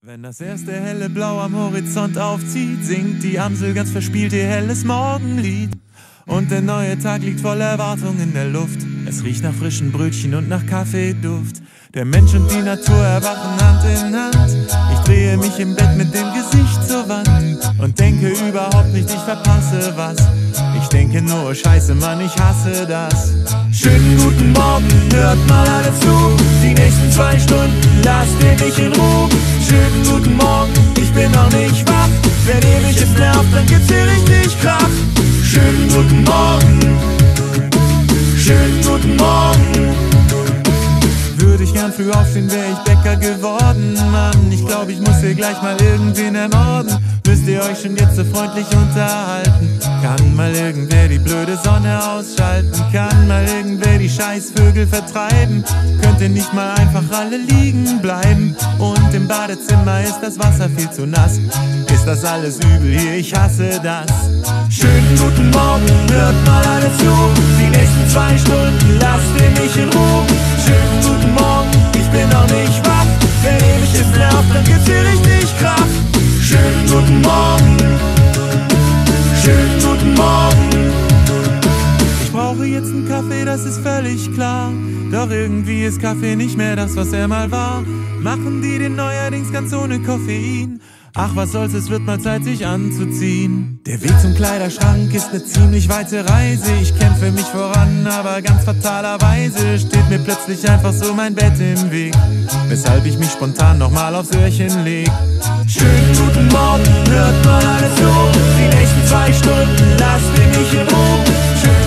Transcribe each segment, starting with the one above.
Wenn das erste helle Blau am Horizont aufzieht, singt die Amsel ganz verspielt ihr helles Morgenlied. Und der neue Tag liegt voller Erwartung in der Luft. Es riecht nach frischen Brötchen und nach Kaffeeduft. Der Mensch und die Natur erwachen Hand in Hand. Ich drehe mich im Bett mit dem Gesicht zur Wand und denke überhaupt nicht, ich verpasse was. Ich denke nur, scheiße Mann, ich hasse das. Schönen guten Morgen, hört mal alle zu. Die nächsten zwei Stunden lasst ihr mich in Ruhe. Schönen guten Morgen, ich bin noch nicht wach. Wenn ihr mich jetzt nervt, dann gibt's hier richtig Krach. Schönen guten Morgen, schönen guten Morgen. Würde ich gern früh aufstehen, wär ich Bäcker geworden, Mann. Ich glaub, ich muss hier gleich mal irgendwen ermorden. Ihr euch schon jetzt so freundlich unterhalten? Kann mal irgendwer die blöde Sonne ausschalten? Kann mal irgendwer die Scheißvögel vertreiben? Könnt ihr nicht mal einfach alle liegen bleiben? Und im Badezimmer ist das Wasser viel zu nass. Ist das alles übel hier? Ich hasse das. Schönen guten Morgen, hört mal alle zu. Die nächsten zwei Stunden lasst ihr mich in Ruhe. Schönen guten Morgen, ich bin noch nicht wach. Wenn ihr mich jetzt nervt, dann gibt's hier richtig schönen guten Morgen. Ich brauche jetzt einen Kaffee, das ist völlig klar. Doch irgendwie ist Kaffee nicht mehr das, was er mal war. Machen die den neuerdings ganz ohne Koffein? Ach, was soll's, es wird mal Zeit, sich anzuziehen. Der Weg zum Kleiderschrank ist eine ziemlich weite Reise. Ich kämpfe mich voran, aber ganz fatalerweise steht mir plötzlich einfach so mein Bett im Weg. Weshalb ich mich spontan nochmal aufs Öhrchen leg. Schönen guten Morgen, hört mal alles zu. Zwei Stunden lasst mich in Ruhe.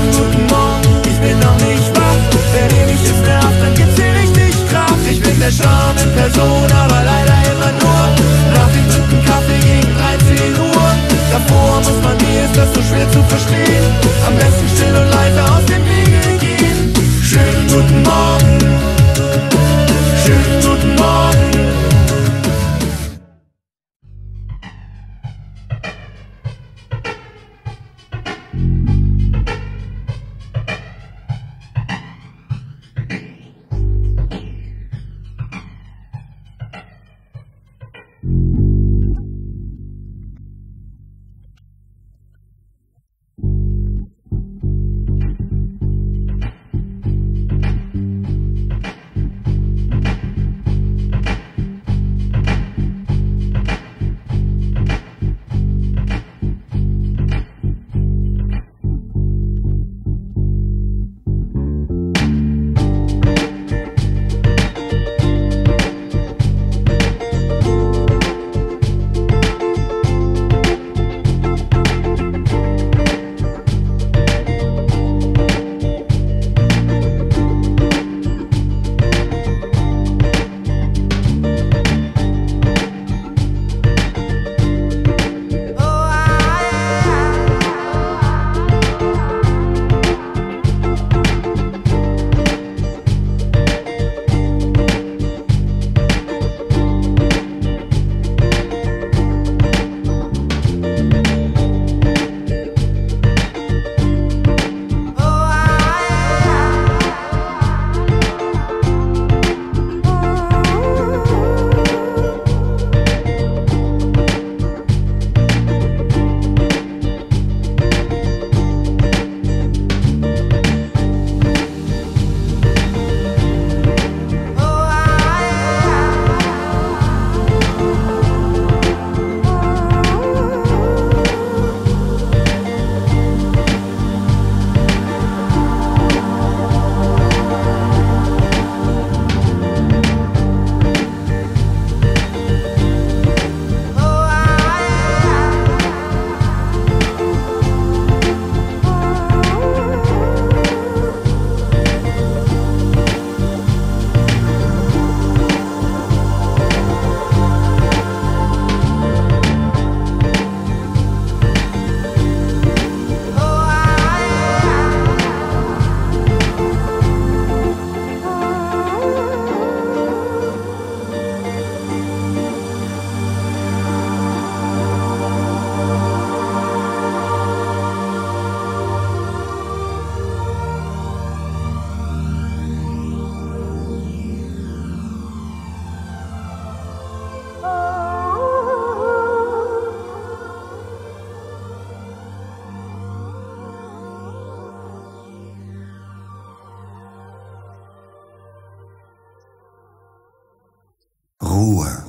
Ruhe.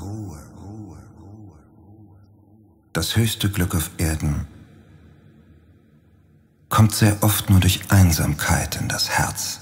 Das höchste Glück auf Erden kommt sehr oft nur durch Einsamkeit in das Herz.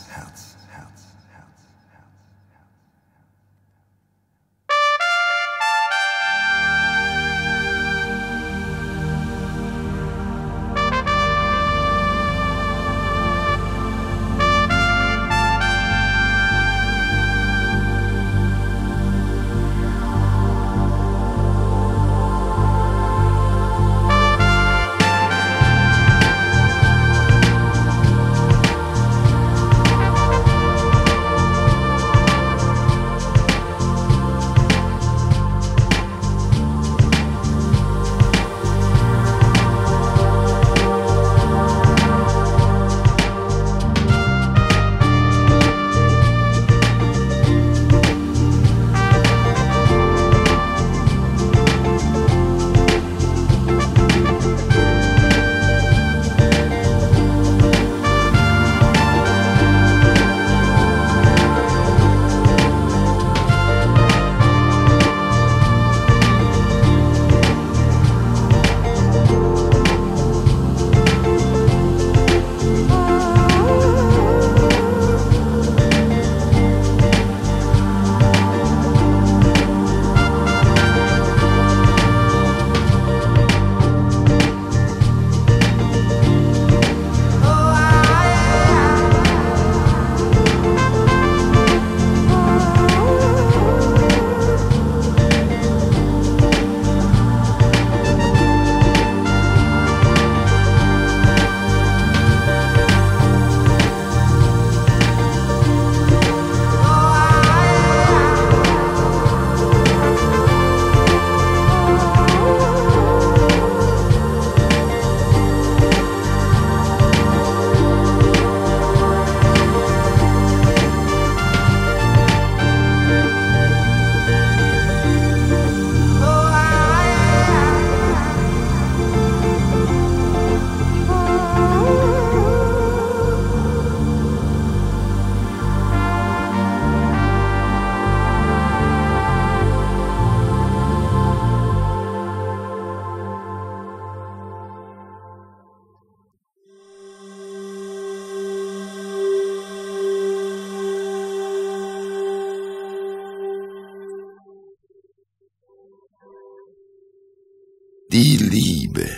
Die Liebe.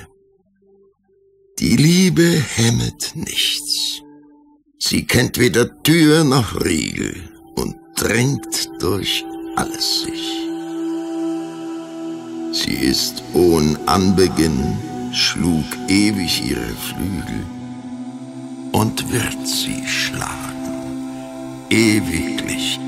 Die Liebe hemmet nichts. Sie kennt weder Tür noch Riegel und drängt durch alles sich. Sie ist ohn Anbeginn, schlug ewig ihre Flügel und wird sie schlagen, ewiglich